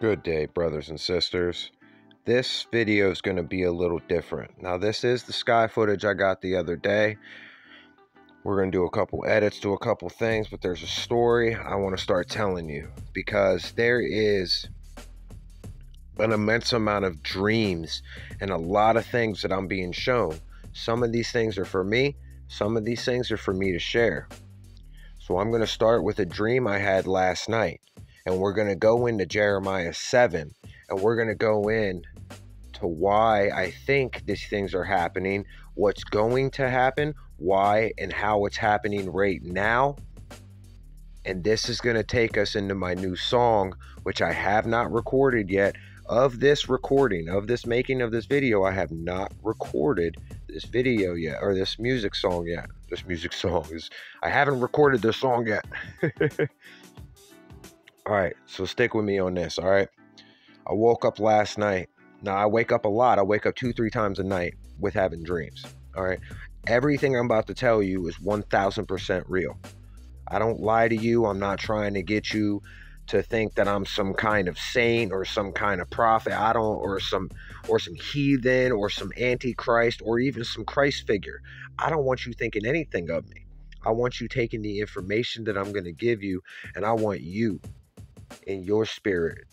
Good day, brothers and sisters. This video is going to be a little different. Now, this is the sky footage I got the other day. We're going to do a couple edits, do a couple things, but there's a story I want to start telling you because there is an immense amount of dreams and a lot of things that I'm being shown. Some of these things are for me, some of these things are for me to share. So, I'm going to start with a dream I had last night and we're going to go into Jeremiah 7 and we're going to go in to why I think these things are happening, what's going to happen, why and how it's happening right now. And this is going to take us into my new song, which I have not recorded yet. Of this recording, of this making of this video, I have not recorded this video yet, or this music song yet. This music song is, I haven't recorded this song yet. All right, so stick with me on this. All right. I woke up last night. Now, I wake up a lot. I wake up two, three times a night with having dreams. All right. Everything I'm about to tell you is 1000% real. I don't lie to you. I'm not trying to get you to think that I'm some kind of saint or some kind of prophet. I don't, or some, or some heathen or some antichrist or even some Christ figure. I don't want you thinking anything of me. I want you taking the information that I'm going to give you and I want you in your spirit,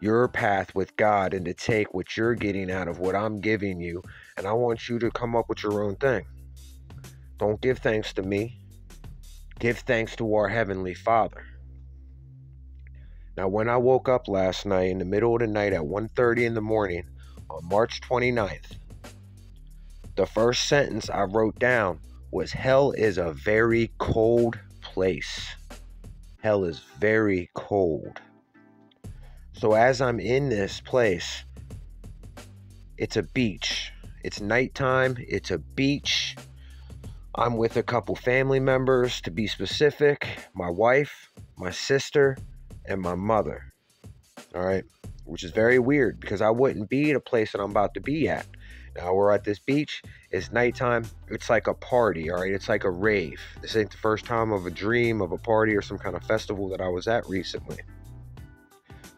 your path with God, and to take what you're getting out of what I'm giving you. And I want you to come up with your own thing. Don't give thanks to me. Give thanks to our Heavenly Father. Now, when I woke up last night in the middle of the night at 1.30 in the morning on March 29th, the first sentence I wrote down was Hell is a very cold place. Hell is very cold. So as I'm in this place, it's a beach. It's nighttime. It's a beach. I'm with a couple family members, to be specific my wife, my sister, and my mother. All right. Which is very weird because I wouldn't be at a place that I'm about to be at. Now we're at this beach. It's nighttime. It's like a party, all right? It's like a rave. This ain't the first time of a dream of a party or some kind of festival that I was at recently.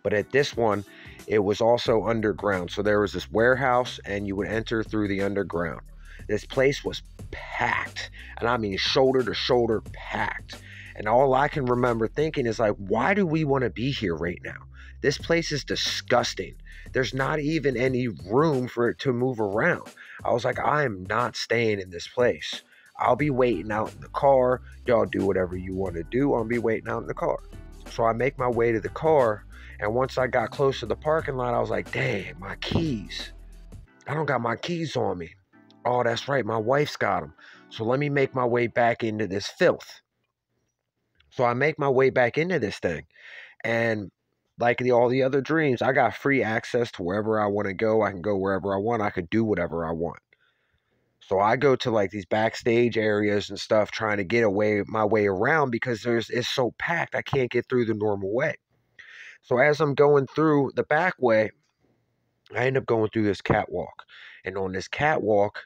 But at this one, it was also underground. So there was this warehouse, and you would enter through the underground. This place was packed, and I mean shoulder to shoulder packed. And all I can remember thinking is like, why do we want to be here right now? This place is disgusting. There's not even any room for it to move around. I was like, I am not staying in this place. I'll be waiting out in the car. Y'all do whatever you want to do. I'll be waiting out in the car. So I make my way to the car. And once I got close to the parking lot, I was like, dang, my keys. I don't got my keys on me. Oh, that's right. My wife's got them. So let me make my way back into this filth. So I make my way back into this thing. And like the, all the other dreams, I got free access to wherever I want to go. I can go wherever I want. I can do whatever I want. So I go to like these backstage areas and stuff, trying to get away my way around because there's it's so packed. I can't get through the normal way. So as I'm going through the back way, I end up going through this catwalk, and on this catwalk,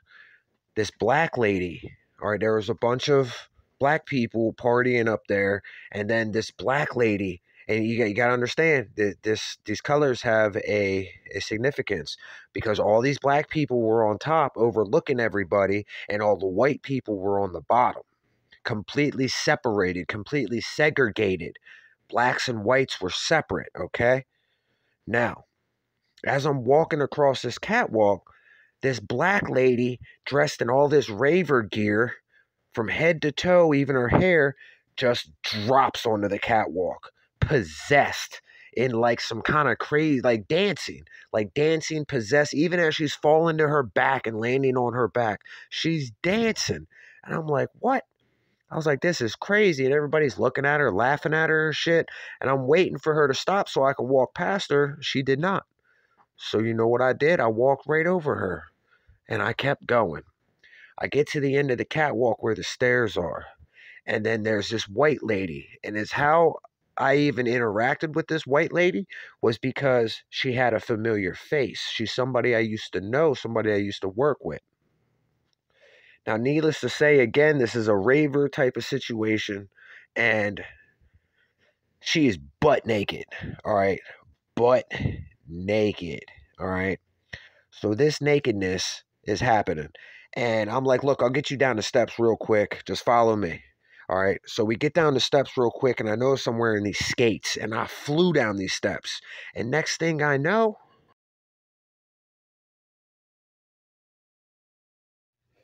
this black lady. All right, there was a bunch of black people partying up there, and then this black lady and you, you got to understand that this these colors have a, a significance because all these black people were on top overlooking everybody and all the white people were on the bottom completely separated completely segregated. Blacks and whites were separate okay? Now as i'm walking across this catwalk this black lady dressed in all this raver gear from head to toe even her hair just drops onto the catwalk possessed in like some kind of crazy like dancing like dancing possessed even as she's falling to her back and landing on her back she's dancing and i'm like what? I was like this is crazy and everybody's looking at her laughing at her and shit and i'm waiting for her to stop so i could walk past her she did not. So you know what i did? I walked right over her and i kept going. I get to the end of the catwalk where the stairs are and then there's this white lady and it's how I even interacted with this white lady was because she had a familiar face. She's somebody I used to know, somebody I used to work with. Now, needless to say, again, this is a raver type of situation, and she is butt naked. All right. butt naked. All right. So this nakedness is happening. And I'm like, look, I'll get you down the steps real quick. Just follow me. All right. So we get down the steps real quick, and I notice I'm wearing these skates, and I flew down these steps. And next thing I know,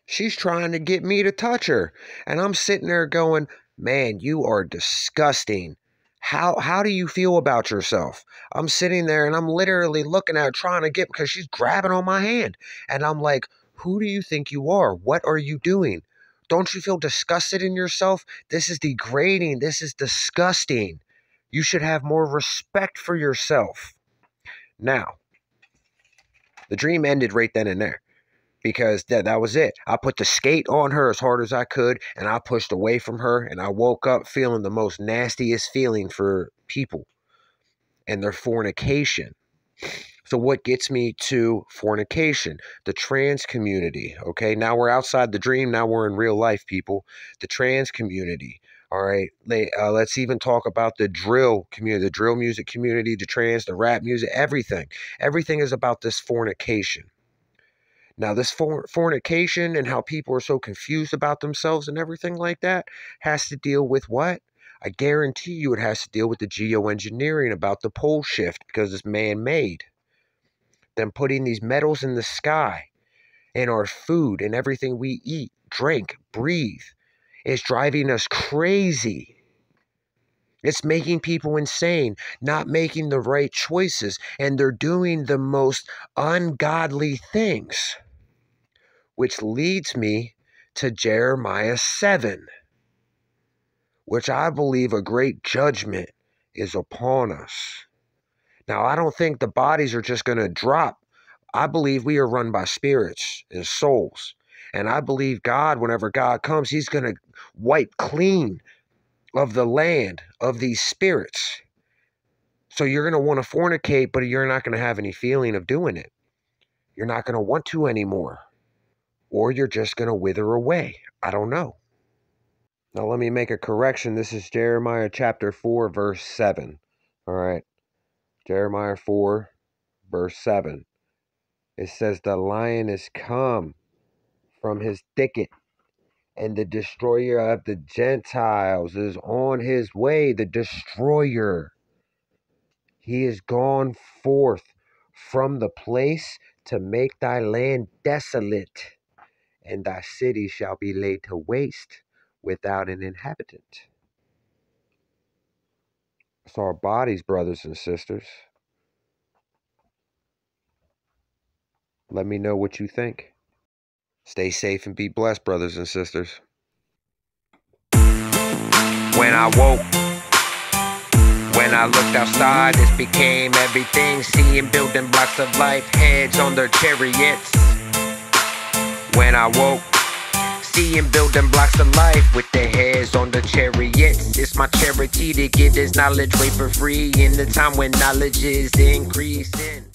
she's trying to get me to touch her. And I'm sitting there going, man, you are disgusting. How how do you feel about yourself? I'm sitting there and I'm literally looking at her trying to get because she's grabbing on my hand. And I'm like, who do you think you are? What are you doing? Don't you feel disgusted in yourself? This is degrading. This is disgusting. You should have more respect for yourself. Now, the dream ended right then and there because that, that was it. I put the skate on her as hard as I could and I pushed away from her and I woke up feeling the most nastiest feeling for people and their fornication. So, what gets me to fornication? The trans community. Okay, now we're outside the dream. Now we're in real life, people. The trans community. All right, uh, let's even talk about the drill community, the drill music community, the trans, the rap music, everything. Everything is about this fornication. Now, this for- fornication and how people are so confused about themselves and everything like that has to deal with what? I guarantee you it has to deal with the geoengineering about the pole shift because it's man made. Them putting these metals in the sky and our food and everything we eat, drink, breathe is driving us crazy. It's making people insane, not making the right choices, and they're doing the most ungodly things which leads me to Jeremiah 7, which I believe a great judgment is upon us. Now, I don't think the bodies are just going to drop. I believe we are run by spirits and souls. And I believe God, whenever God comes, He's going to wipe clean of the land of these spirits. So you're going to want to fornicate, but you're not going to have any feeling of doing it. You're not going to want to anymore or you're just going to wither away. I don't know. Now, let me make a correction. This is Jeremiah chapter 4, verse 7. All right. Jeremiah 4, verse 7. It says, The lion is come from his thicket, and the destroyer of the Gentiles is on his way. The destroyer. He is gone forth from the place to make thy land desolate and thy city shall be laid to waste without an inhabitant. It's our bodies, brothers and sisters. Let me know what you think. Stay safe and be blessed, brothers and sisters. When I woke, when I looked outside, this became everything. Seeing building blocks of life, heads on their chariots when I woke. Seeing building blocks of life with their heads on the chariots. It's my charity to give this knowledge way for free in the time when knowledge is increasing.